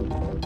you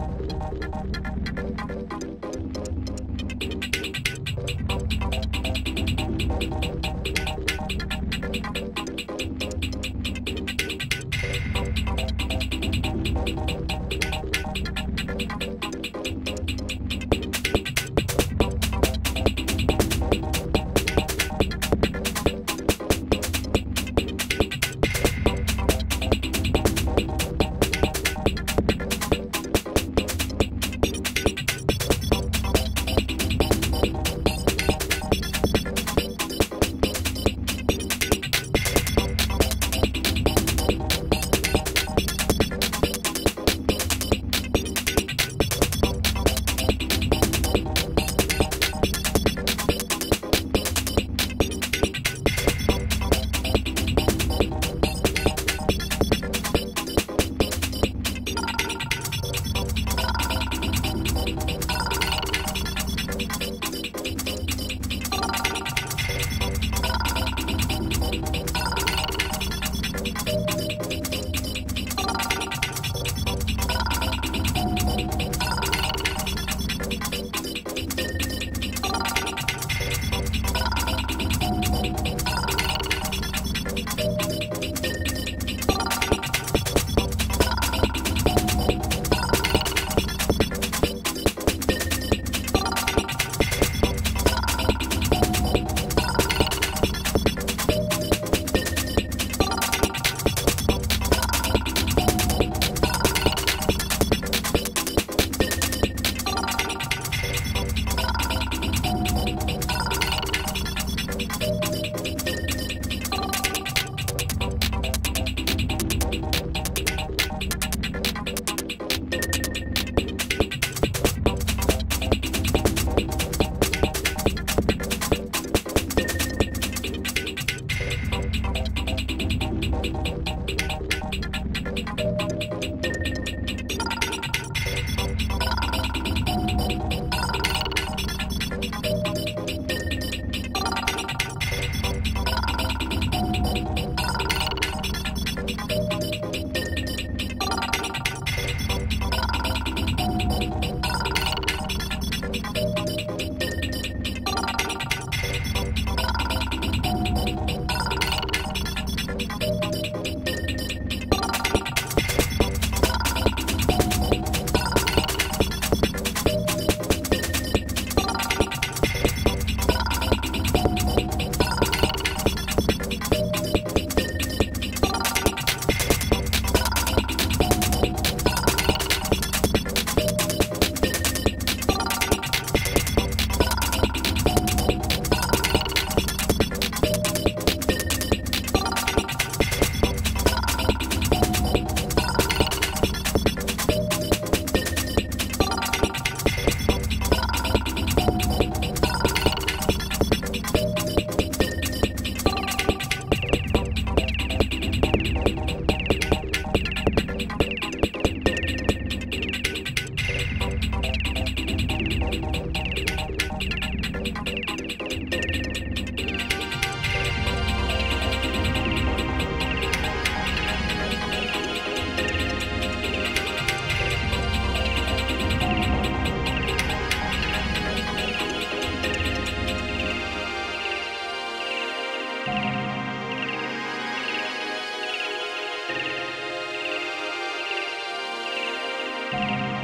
Música